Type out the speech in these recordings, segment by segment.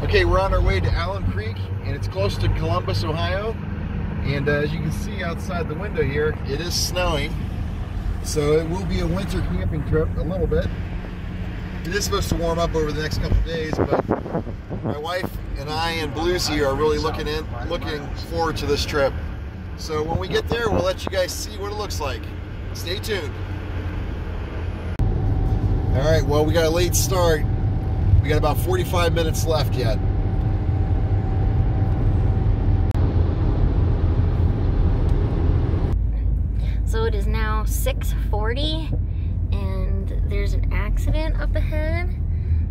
Okay, we're on our way to Alum Creek, and it's close to Columbus, Ohio. And uh, as you can see outside the window here, it is snowing. So it will be a winter camping trip, a little bit. It is supposed to warm up over the next couple days, but my wife and I and Bluesy are really looking in, looking forward to this trip. So when we get there, we'll let you guys see what it looks like. Stay tuned. All right, well, we got a late start. We got about 45 minutes left yet. So it is now 6.40 and there's an accident up ahead.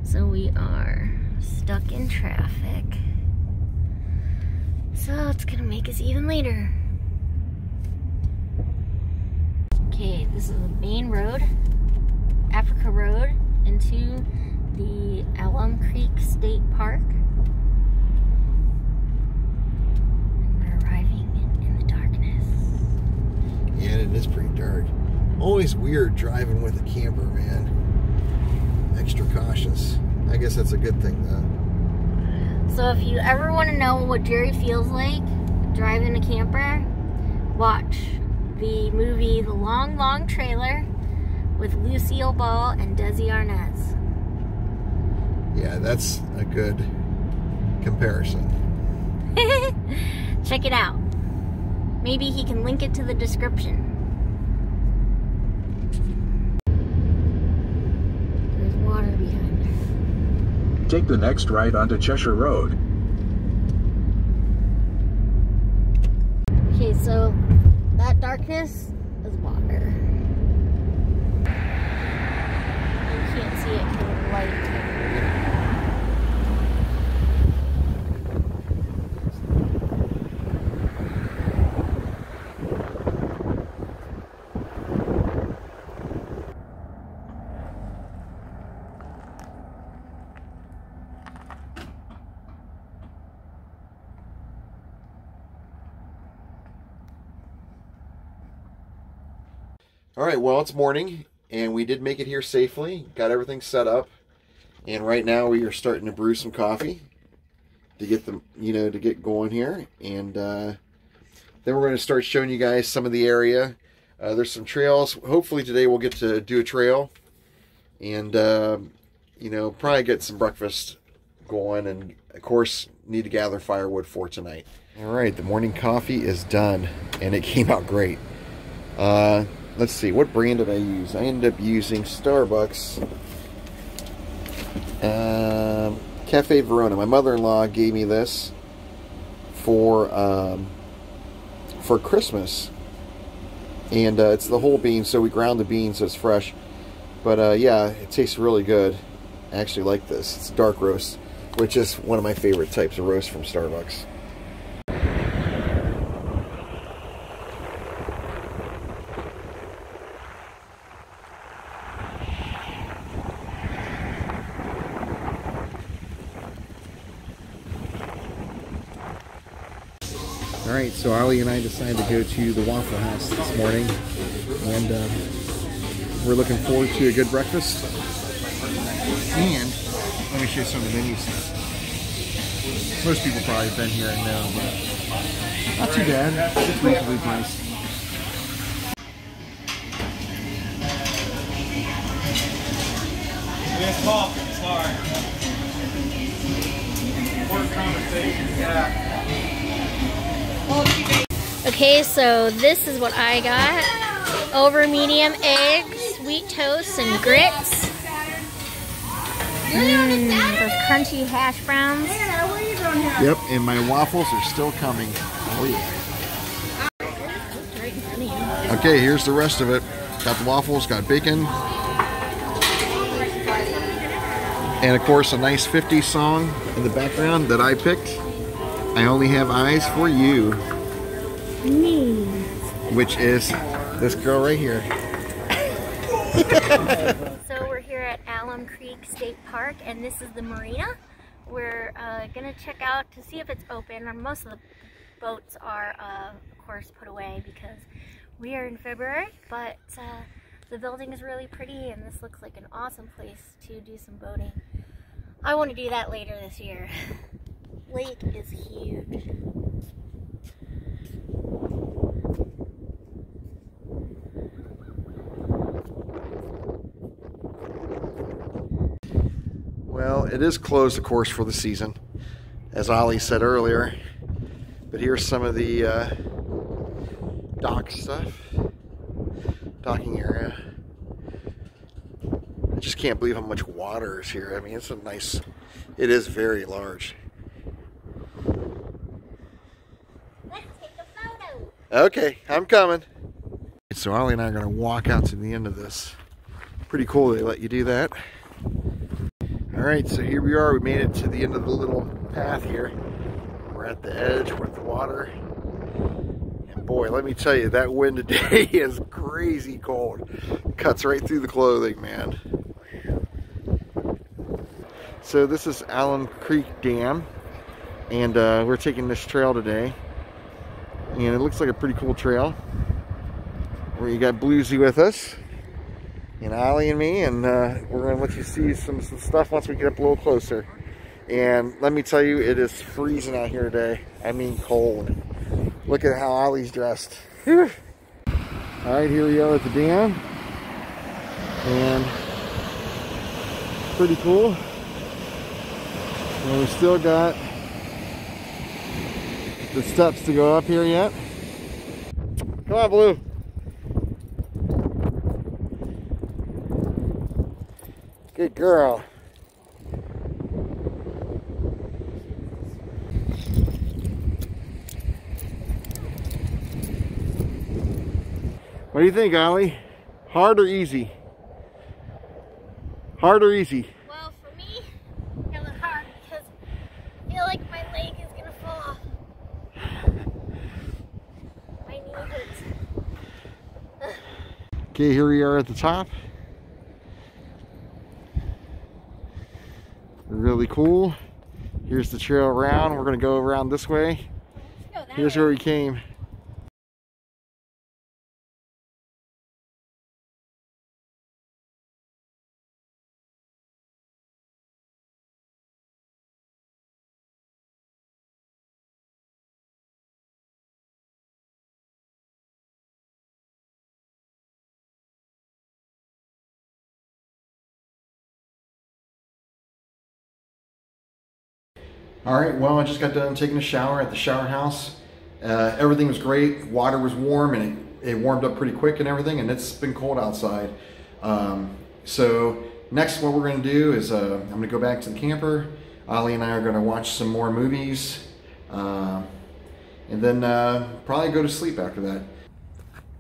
So we are stuck in traffic. So it's gonna make us even later. Okay, this is the main road, Africa Road, into the Alum Creek State Park. And we're arriving in the darkness. Yeah, it is pretty dark. Always weird driving with a camper, man. Extra cautious. I guess that's a good thing, though. So if you ever want to know what Jerry feels like driving a camper, watch the movie The Long Long Trailer with Lucille Ball and Desi Arnaz. Yeah, that's a good comparison. Check it out. Maybe he can link it to the description. There's water behind there. Take the next right onto Cheshire Road. Okay, so that darkness is water. You can't see it through the light. All right, well, it's morning, and we did make it here safely. Got everything set up, and right now we are starting to brew some coffee to get them, you know, to get going here. And uh, then we're going to start showing you guys some of the area. Uh, there's some trails. Hopefully today we'll get to do a trail, and uh, you know, probably get some breakfast going, and of course need to gather firewood for tonight. All right, the morning coffee is done, and it came out great. Uh, let's see, what brand did I use? I ended up using Starbucks um, Cafe Verona. My mother-in-law gave me this for um, for Christmas, and uh, it's the whole bean. So we ground the beans, so it's fresh. But uh, yeah, it tastes really good. I actually like this. It's dark roast, which is one of my favorite types of roast from Starbucks. So Ali and I decided to go to the Waffle House this morning, and uh, we're looking forward to a good breakfast. And let me show you some of the menu stuff. Most people probably have been here and know, but not too bad. It's reasonably priced. Okay, so this is what I got. Over medium eggs, sweet toast, and grits. Mmm, those crunchy hash browns. Yep, and my waffles are still coming. Oh yeah. Okay, here's the rest of it. Got the waffles, got bacon. And of course, a nice 50 song in the background that I picked. I only have eyes for you, Me. which is this girl right here. So we're here at Alum Creek State Park, and this is the marina. We're uh, gonna check out to see if it's open. Most of the boats are, uh, of course, put away because we are in February. But uh, the building is really pretty, and this looks like an awesome place to do some boating. I want to do that later this year. Lake is huge. Well, it is closed, of course, for the season, as Ollie said earlier. But here's some of the uh, dock stuff, docking area. I just can't believe how much water is here. I mean, it's a nice, it is very large. Let's take a photo. Okay, I'm coming. So Ollie and I are going to walk out to the end of this. Pretty cool they let you do that. Right, so here we are. We made it to the end of the little path here. We're at the edge, we're at the water. And boy, let me tell you, that wind today is crazy cold. Cuts right through the clothing, man. So this is Alum Creek Dam, and uh, we're taking this trail today. And it looks like a pretty cool trail. Where you got Bluesy with us, and Ollie and me, and uh, we're to let you see some, some stuff once we get up a little closer. And let me tell you, it is freezing out here today. I mean cold. Look at how Ollie's dressed. Whew. All right, here we are at the dam. And pretty cool. And we still got the steps to go up here yet. Come on, Blue. Good girl. What do you think, Ollie? Hard or easy? Hard or easy? Well, for me, it was hard because I feel like my leg is gonna fall off. My knee hurts. Okay, here we are at the top. Really cool. Here's the trail around. We're gonna go around this way. Here's where we came. All right, well, I just got done taking a shower at the shower house. Uh, everything was great. Water was warm and it, it warmed up pretty quick and everything, and it's been cold outside. Um, so next, what we're gonna do is uh, I'm gonna go back to the camper. Ollie and I are gonna watch some more movies, uh, and then uh, probably go to sleep after that.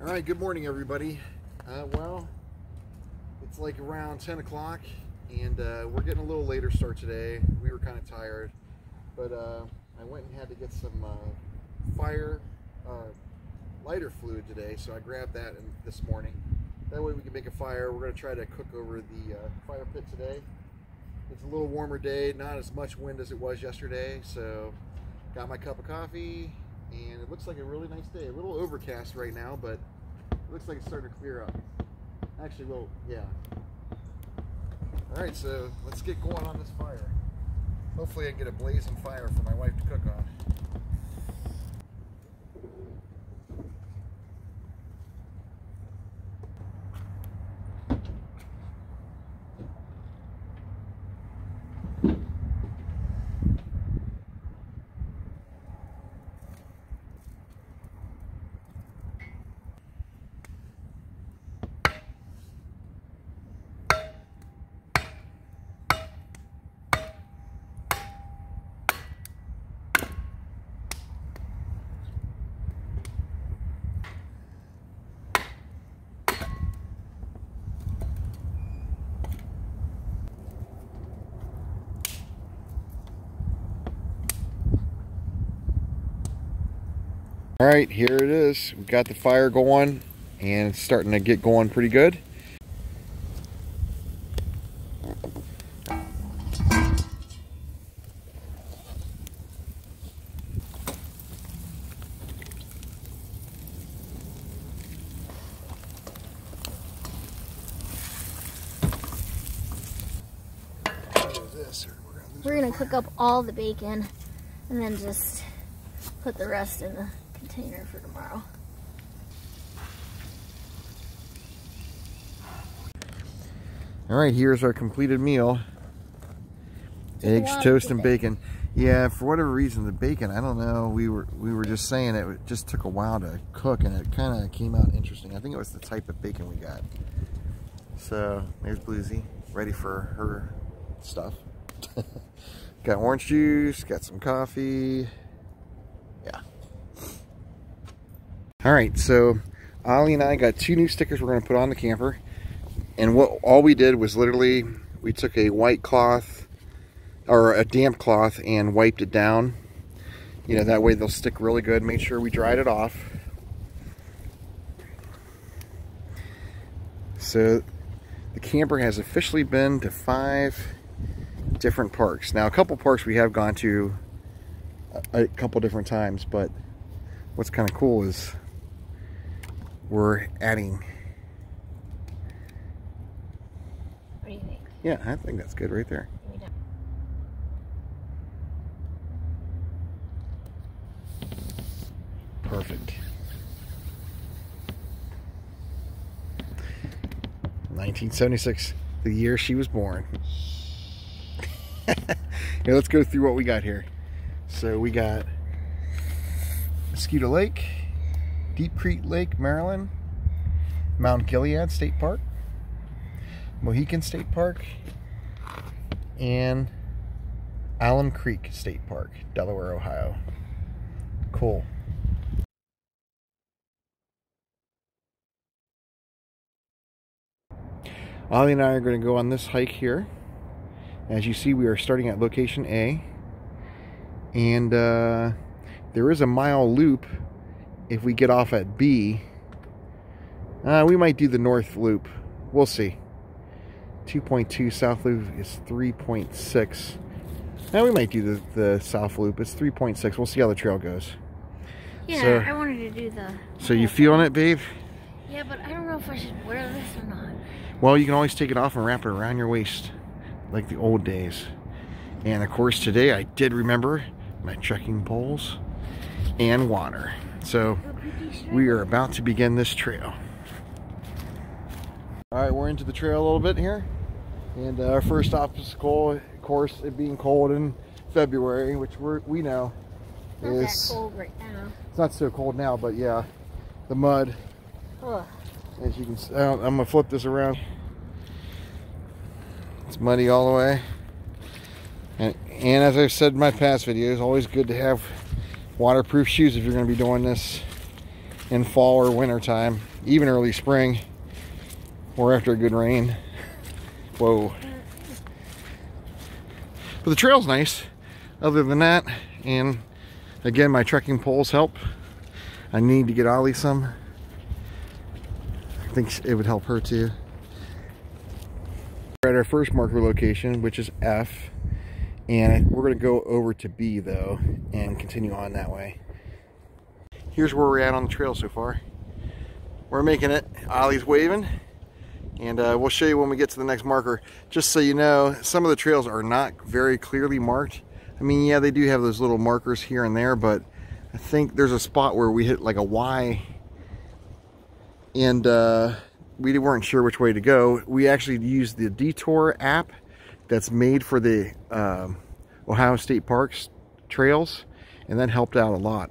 All right, good morning, everybody. Uh, well, it's like around 10 o'clock, and uh, we're getting a little later start today. We were kind of tired but uh, I went and had to get some uh, fire uh, lighter fluid today, so I grabbed that in, this morning. That way we can make a fire. We're going to try to cook over the uh, fire pit today. It's a little warmer day, not as much wind as it was yesterday, so got my cup of coffee, and it looks like a really nice day. A little overcast right now, but it looks like it's starting to clear up. Actually, well, yeah. All right, so let's get going on this fire. Hopefully I can get a blazing fire for my wife to cook on. All right, here it is. We've got the fire going and it's starting to get going pretty good. We're gonna cook up all the bacon and then just put the rest in the container for tomorrow. All right, here's our completed meal. Eggs, toast, and bacon. Yeah, for whatever reason, the bacon, I don't know. We were we were just saying it just took a while to cook and it kind of came out interesting. I think it was the type of bacon we got. So, there's Bluesy, ready for her stuff. got orange juice, got some coffee. Yeah. All right, so Ollie and I got two new stickers we're going to put on the camper. And what all we did was literally we took a white cloth or a damp cloth and wiped it down. You know, that way they'll stick really good. Made sure we dried it off. So the camper has officially been to five different parks. Now, a couple parks we have gone to a, a couple different times, but what's kind of cool is we're adding What do you think? Yeah, I think that's good right there. Give me that. Perfect. 1976, the year she was born. Here, let's go through what we got here. So we got Mosquito Lake, Deep Creek Lake, Maryland, Mount Gilead State Park, Mohican State Park, and Alum Creek State Park, Delaware, Ohio. Cool. Ollie and I are going to go on this hike here. As you see, we are starting at location A. And uh, there is a mile loop if we get off at B. Uh, we might do the north loop. We'll see. 2.2 south loop is 3.6. Now we might do the, the south loop. It's 3.6. We'll see how the trail goes. Yeah, So- I wanted to do the. So you feeling it, babe? Yeah, but I don't know if I should wear this or not. Well, you can always take it off and wrap it around your waist, like the old days. And of course, today I did remember my trekking poles and water. So we are about to begin this trail. All right, we're into the trail a little bit here. And uh, our first obstacle, of course, it being cold in February, which we're, we know Not is, cold right now. it's not so cold now, but yeah, the mud Ugh. as you can s- uh, I'm gonna flip this around. It's muddy all the way. And, and as I've said in my past videos, always good to have waterproof shoes if you're gonna be doing this in fall or winter time, even early spring or after a good rain. Whoa. But the trail's nice. Other than that, and again, my trekking poles help. I need to get Ollie some. I think it would help her too. We're at our first marker location, which is F. And we're going to go over to B though and continue on that way. Here's where we're at on the trail so far. We're making it. Ollie's waving. And uh, we'll show you when we get to the next marker. Just so you know, some of the trails are not very clearly marked. I mean, yeah, they do have those little markers here and there, but I think there's a spot where we hit like a Y and uh, we weren't sure which way to go. We actually used the Detour app that's made for the um, Ohio State Parks trails, and that helped out a lot.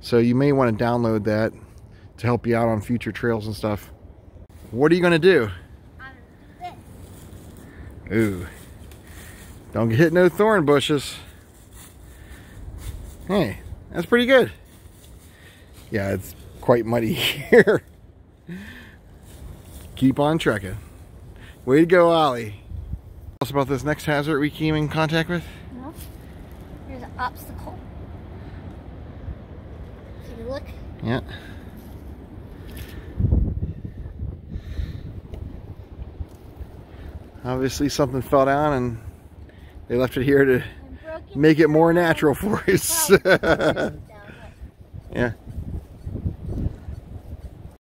So you may want to download that to help you out on future trails and stuff. What are you going to do? Ooh. Don't get hit no thorn bushes. Hey, that's pretty good. Yeah, it's quite muddy here. Keep on trekking. Way to go, Ollie. Us about this next hazard we came in contact with. No. Here's an obstacle. Take a look. Yeah. Obviously something fell down and they left it here to make it more natural for us. yeah.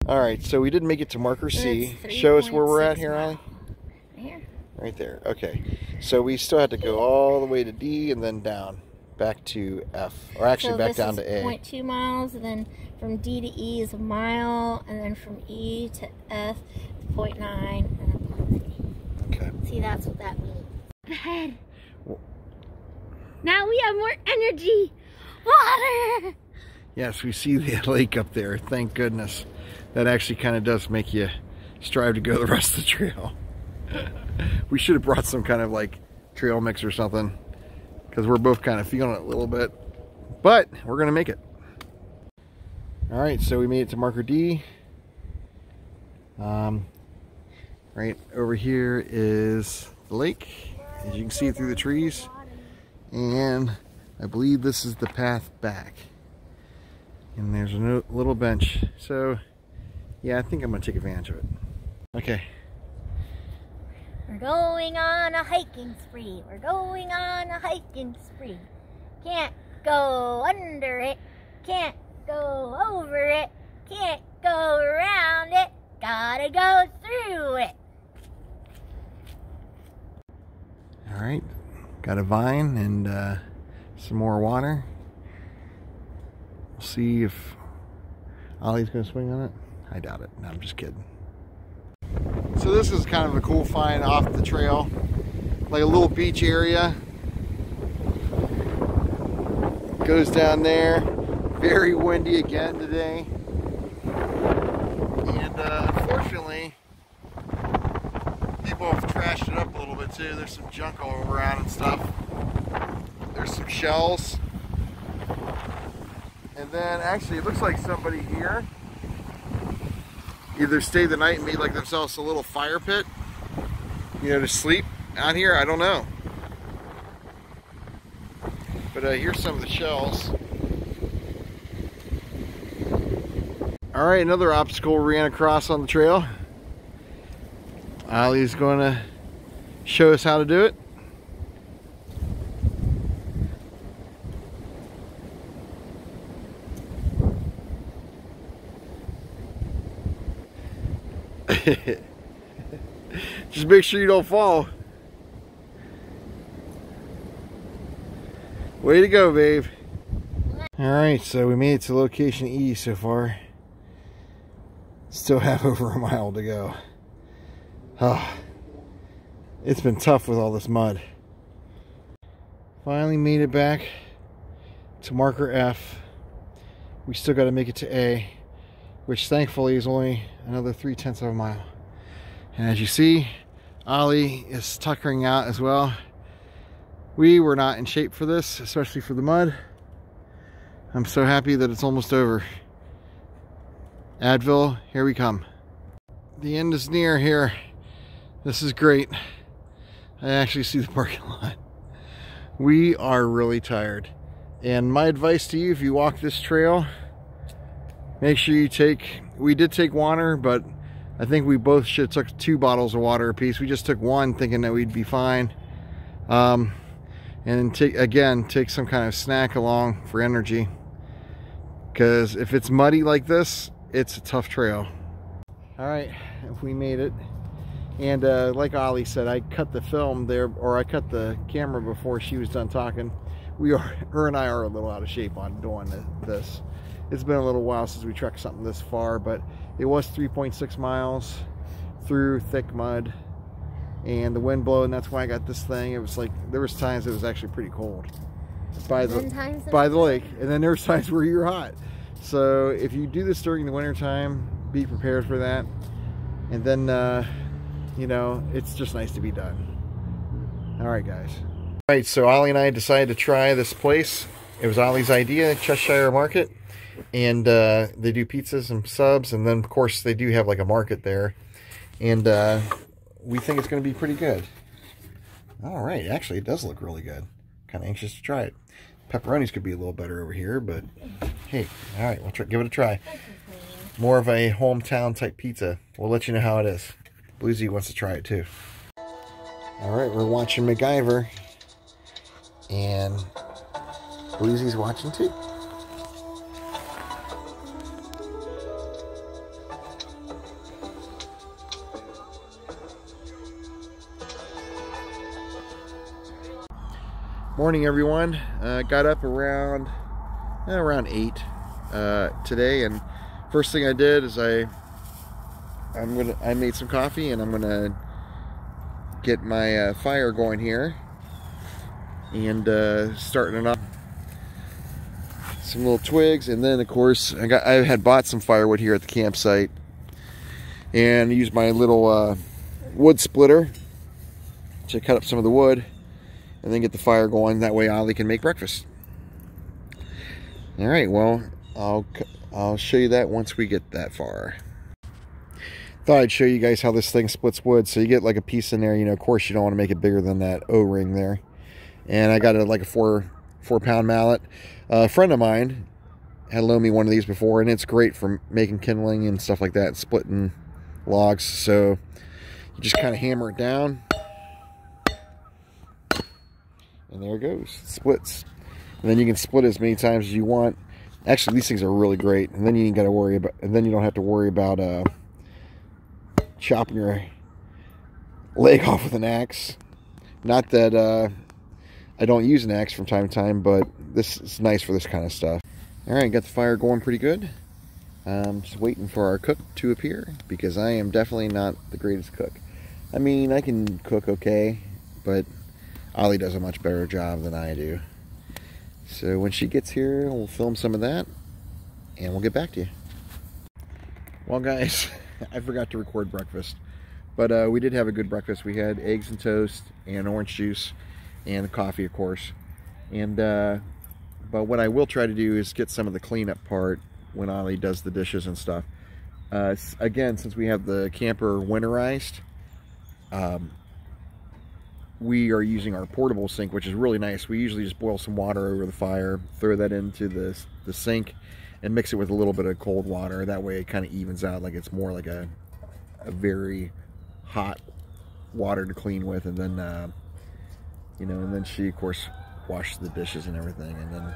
All right, so we did make it to marker C. Show us where we're at here, Ollie. Here. Right there. Okay. So we still had to go all the way to D and then down back to F, or actually so back down to A. 0.2 miles, and then from D to E is a mile, and then from E to F, 0.9, and then Okay. See, that's what that means. Ahead. Well- Now we have more energy. Water. Yes, we see the lake up there. Thank goodness. That actually kind of does make you strive to go the rest of the trail. we should have brought some kind of like trail mix or something because we're both kind of feeling it a little bit. But we're going to make it. All right, so we made it to marker D. Um, right over here is the lake, as you can see through the trees. And I believe this is the path back. And there's a little bench. So, yeah, I think I'm going to take advantage of it. Okay. We're going on a hiking spree. We're going on a hiking spree. Can't go under it. Can't go over it. Can't go around it. Gotta go through it. All right. Got a vine and uh, some more water. We'll see if Ollie's going to swing on it. I doubt it. No, I'm just kidding. So this is kind of a cool find off the trail. Like a little beach area. Goes down there. Very windy again today. And uh, unfortunately, people have trashed it up a little bit too. There's some junk all around and stuff. There's some shells. And then actually it looks like somebody here either stay the night and made like themselves a little fire pit, you know, to sleep out here. I don't know. But uh, here's some of the shells. All right, another obstacle we ran across on the trail. Ali's going to show us how to do it. Just make sure you don't fall. Way to go, babe. All right, so we made it to location E so far. Still have over a mile to go. Ah, it's been tough with all this mud. Finally made it back to marker F. We still got to make it to A, which thankfully is only another three tenths of a mile. And as you see, Ollie is tuckering out as well. We were not in shape for this, especially for the mud. I'm so happy that it's almost over. Advil, here we come. The end is near here. This is great. I actually see the parking lot. We are really tired. And my advice to you, if you walk this trail, make sure you take, we did take water, but I think we both should have took two bottles of water apiece. We just took one thinking that we'd be fine. Um, and take, again, take some kind of snack along for energy. Because if it's muddy like this, it's a tough trail. All right, we made it. And uh, like Ollie said, I cut the film there, or I cut the camera before she was done talking. We are, her and I are a little out of shape on doing this. It's been a little while since we trekked something this far, but it was 3.6 miles through thick mud and the wind blowing. That's why I got this thing. It was like, there was times it was actually pretty cold by the, by the lake. And then there was times where you're hot. So if you do this during the winter time, be prepared for that. And then, uh, you know, it's just nice to be done. All right, guys. All right, so Ollie and I decided to try this place. It was Ollie's idea, Cheshire Market. And uh, they do pizzas and subs. And then, of course, they do have like a market there. And uh, we think it's going to be pretty good. All right, actually, it does look really good. Kind of anxious to try it. Pepperonis could be a little better over here, but hey, all right, we'll try, give it a try. More of a hometown type pizza. We'll let you know how it is. Bluesy wants to try it too. All right, we're watching MacGyver, and Bluesy's watching too. Morning, everyone. Uh, got up around eh, around eight uh, today, and first thing I did is I I'm gonna I made some coffee, and I'm gonna get my uh, fire going here and uh, starting it up. Some little twigs, and then of course I got I had bought some firewood here at the campsite, and used my little uh, wood splitter to cut up some of the wood and then get the fire going. That way Ollie can make breakfast. All right, well, I'll, I'll show you that once we get that far. Thought I'd show you guys how this thing splits wood. So you get like a piece in there, you know, of course you don't want to make it bigger than that O-ring there. And I got a, like a four, four pound mallet. A friend of mine had loaned me one of these before and it's great for making kindling and stuff like that, splitting logs. So you just kind of hammer it down. And there it goes. It splits. And then you can split as many times as you want. Actually these things are really great. And then you ain't got to worry about and then you don't have to worry about uh, chopping your leg off with an axe. Not that uh, I don't use an axe from time to time but this is nice for this kind of stuff all right got the fire going pretty good I'm just waiting for our cook to appear because I am definitely not the greatest cook I mean I can cook okay but Ollie does a much better job than I do. So when she gets here, we'll film some of that and we'll get back to you. Well, guys, I forgot to record breakfast, but uh, we did have a good breakfast. We had eggs and toast and orange juice and coffee, of course. And uh, but what I will try to do is get some of the cleanup part when Ollie does the dishes and stuff. Uh, again, since we have the camper winterized, um, we are using our portable sink, which is really nice. We usually just boil some water over the fire, throw that into the, the sink, and mix it with a little bit of cold water. That way it kind of evens out, like it's more like a, a very hot water to clean with. And then, uh, you know, and then she, of course, washes the dishes and everything. And then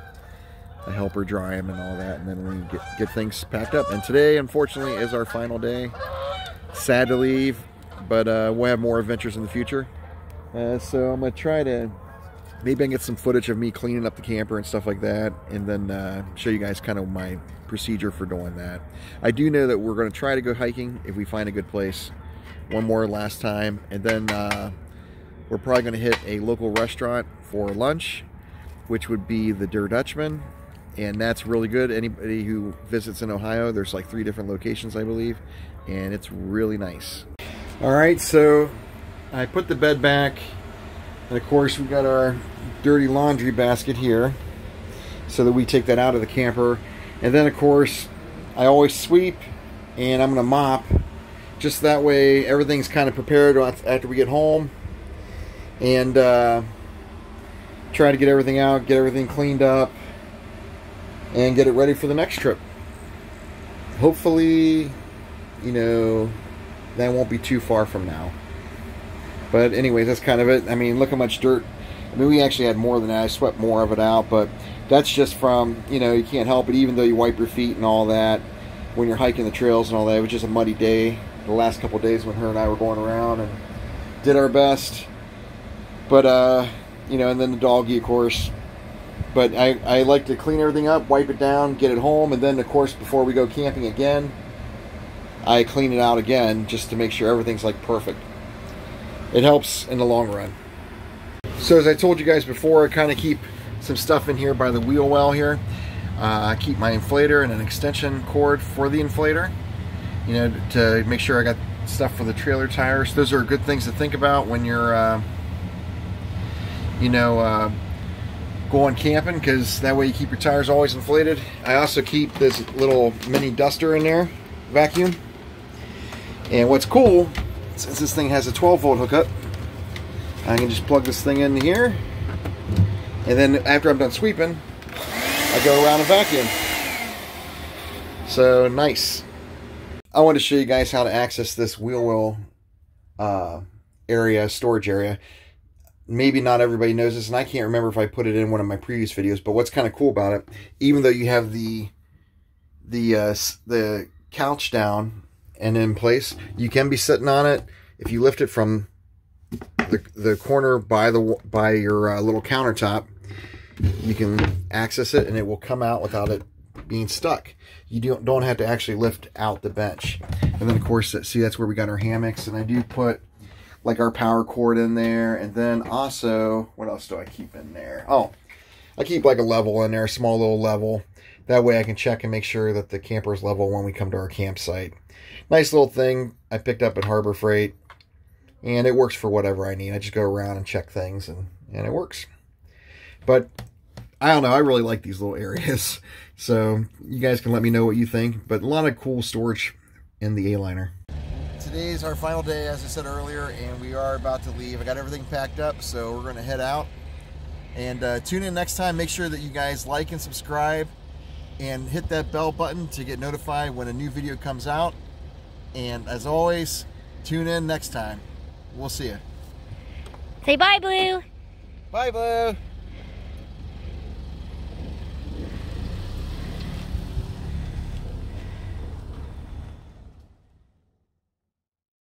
I help her dry them and all that. And then we get, get things packed up. And today, unfortunately, is our final day. Sad to leave, but uh, we'll have more adventures in the future. Uh, so I'm gonna try to maybe I can get some footage of me cleaning up the camper and stuff like that and then uh, show you guys kind of my procedure for doing that. I do know that we're gonna try to go hiking if we find a good place one more last time and then uh, we're probably gonna hit a local restaurant for lunch which would be the Der Dutchman and that's really good. Anybody who visits in Ohio, there's like three different locations I believe and it's really nice. All right, so I put the bed back and of course we've got our dirty laundry basket here so that we take that out of the camper and then of course I always sweep and I'm gonna mop just that way everything's kind of prepared after we get home and uh, try to get everything out get everything cleaned up and get it ready for the next trip hopefully you know that won't be too far from now but anyways, that's kind of it. I mean, look how much dirt. I mean, we actually had more than that. I swept more of it out, but that's just from, you know, you can't help it. Even though you wipe your feet and all that, when you're hiking the trails and all that, it was just a muddy day. The last couple days when her and I were going around and did our best. But, uh, you know, and then the doggy, of course. But I, I like to clean everything up, wipe it down, get it home, and then, of course, before we go camping again, I clean it out again just to make sure everything's like perfect it helps in the long run. So as I told you guys before, I kind of keep some stuff in here by the wheel well here. Uh, I keep my inflator and an extension cord for the inflator, you know, to make sure I got stuff for the trailer tires. Those are good things to think about when you're, uh, you know, uh, going camping because that way you keep your tires always inflated. I also keep this little mini duster in there, vacuum. And what's cool since this thing has a 12 volt hookup, I can just plug this thing in here. And then after I'm done sweeping, I go around and vacuum. So nice. I want to show you guys how to access this wheel well uh, area, storage area. Maybe not everybody knows this, and I can't remember if I put it in one of my previous videos, but what's kind of cool about it, even though you have the the uh, the couch down and in place. You can be sitting on it. If you lift it from the, the corner by the by your uh, little countertop, you can access it and it will come out without it being stuck. You don't, don't have to actually lift out the bench. And then of course, see that's where we got our hammocks and I do put like our power cord in there. And then also, what else do I keep in there? Oh, I keep like a level in there, a small little level. That way I can check and make sure that the camper's level when we come to our campsite. Nice little thing I picked up at Harbor Freight. And it works for whatever I need. I just go around and check things and, and it works. But I don't know. I really like these little areas. So you guys can let me know what you think. But a lot of cool storage in the A-Liner. Today is our final day, as I said earlier, and we are about to leave. I got everything packed up, so we're going to head out. And uh, tune in next time. Make sure that you guys like and subscribe and hit that bell button to get notified when a new video comes out. And as always, tune in next time. We'll see you. Say bye, Blue. Bye, Blue.